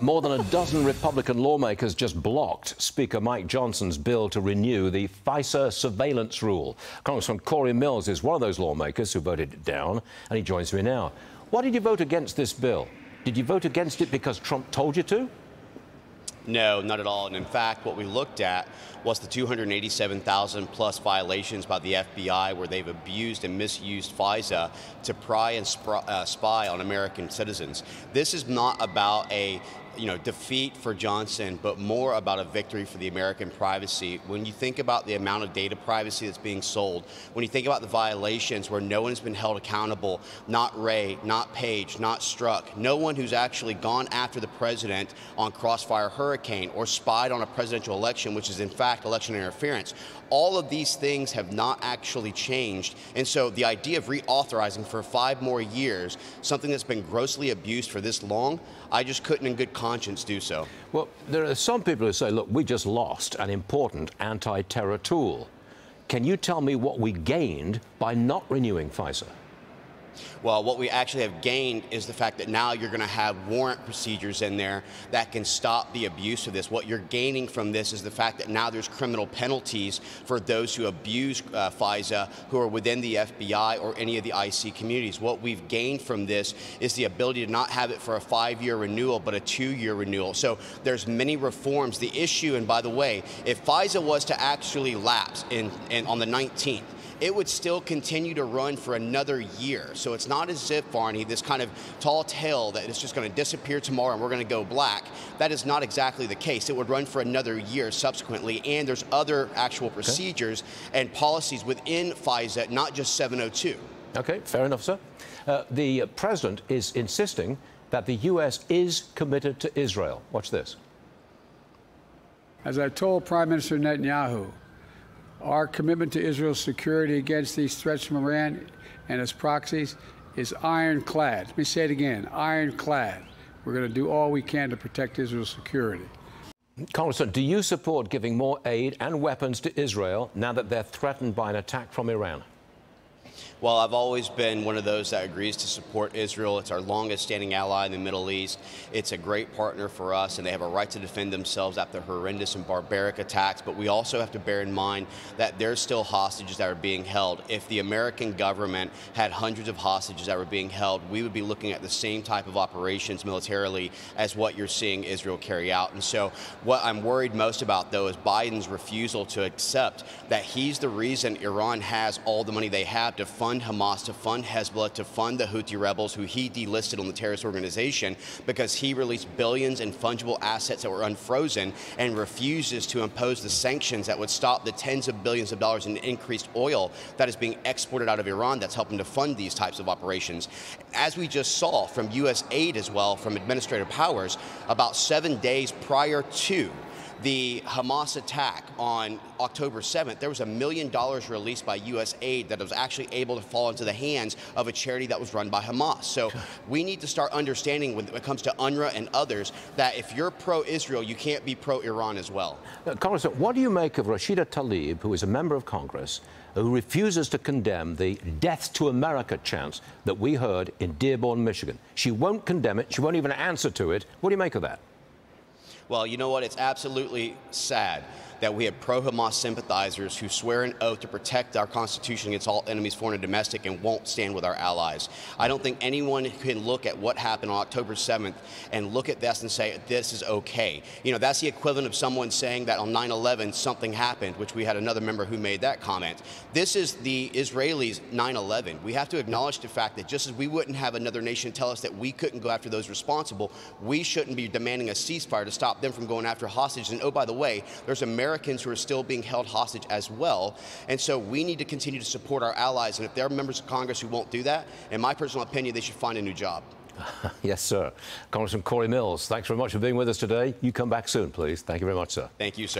more than a dozen Republican lawmakers just blocked Speaker Mike Johnson's bill to renew the FISA surveillance rule. Congressman Cory Mills is one of those lawmakers who voted it down, and he joins me now. Why did you vote against this bill? Did you vote against it because Trump told you to? No, not at all. And in fact, what we looked at was the 287,000 plus violations by the FBI where they've abused and misused FISA to pry and uh, spy on American citizens. This is not about a you know, defeat for Johnson, but more about a victory for the American privacy. When you think about the amount of data privacy that's being sold, when you think about the violations where no one has been held accountable, not Wray, not Page, not Strzok, no one who's actually gone after the president on Crossfire Hurricane or spied on a presidential election, which is in fact election interference. All of these things have not actually changed. And so the idea of reauthorizing for five more years, something that's been grossly abused for this long, I just couldn't in good conscience do so. Well, there are some people who say, look, we just lost an important anti-terror tool. Can you tell me what we gained by not renewing FISA? Well, what we actually have gained is the fact that now you're going to have warrant procedures in there that can stop the abuse of this. What you're gaining from this is the fact that now there's criminal penalties for those who abuse uh, FISA who are within the FBI or any of the IC communities. What we've gained from this is the ability to not have it for a five-year renewal, but a two-year renewal. So there's many reforms. The issue, and by the way, if FISA was to actually lapse in, in on the 19th, it would still continue to run for another year. So it's not as if, Varney, this kind of tall tale that it's just going to disappear tomorrow and we're going to go black. That is not exactly the case. It would run for another year subsequently, and there's other actual procedures okay. and policies within FISA, not just 702. Okay, fair enough, sir. Uh, the president is insisting that the U.S. is committed to Israel. Watch this. As I told Prime Minister Netanyahu, our commitment to Israel's security against these threats from Iran and its proxies is ironclad. Let me say it again ironclad. We're going to do all we can to protect Israel's security. Congressman, do you support giving more aid and weapons to Israel now that they're threatened by an attack from Iran? Well, I've always been one of those that agrees to support Israel. It's our longest standing ally in the Middle East. It's a great partner for us, and they have a right to defend themselves after horrendous and barbaric attacks. But we also have to bear in mind that there's still hostages that are being held. If the American government had hundreds of hostages that were being held, we would be looking at the same type of operations militarily as what you're seeing Israel carry out. And so, what I'm worried most about, though, is Biden's refusal to accept that he's the reason Iran has all the money they have to fund fund Hamas, to fund Hezbollah, to fund the Houthi rebels who he delisted on the terrorist organization because he released billions in fungible assets that were unfrozen and refuses to impose the sanctions that would stop the tens of billions of dollars in increased oil that is being exported out of Iran that's helping to fund these types of operations. As we just saw from USAID as well, from administrative powers, about seven days prior to the Hamas attack on October 7th, there was a million dollars released by USAID that was actually able to fall into the hands of a charity that was run by Hamas. So we need to start understanding when it comes to UNRWA and others that if you're pro-Israel, you can't be pro-Iran as well. Now, Congressman, what do you make of Rashida Tlaib, who is a member of Congress, who refuses to condemn the death to America chants that we heard in Dearborn, Michigan? She won't condemn it. She won't even answer to it. What do you make of that? Well, you know what? It's absolutely sad that we have pro Hamas sympathizers who swear an oath to protect our Constitution against all enemies, foreign and domestic, and won't stand with our allies. I don't think anyone can look at what happened on October 7th and look at this and say, this is okay. You know, that's the equivalent of someone saying that on 9 11 something happened, which we had another member who made that comment. This is the Israelis' 9 11. We have to acknowledge the fact that just as we wouldn't have another nation tell us that we couldn't go after those responsible, we shouldn't be demanding a ceasefire to stop them from going after hostages. And oh, by the way, there's American Americans who are still being held hostage as well. And so we need to continue to support our allies. And if there are members of Congress who won't do that, in my personal opinion, they should find a new job. yes, sir. Congressman Cory Mills, thanks very much for being with us today. You come back soon, please. Thank you very much, sir. Thank you, sir.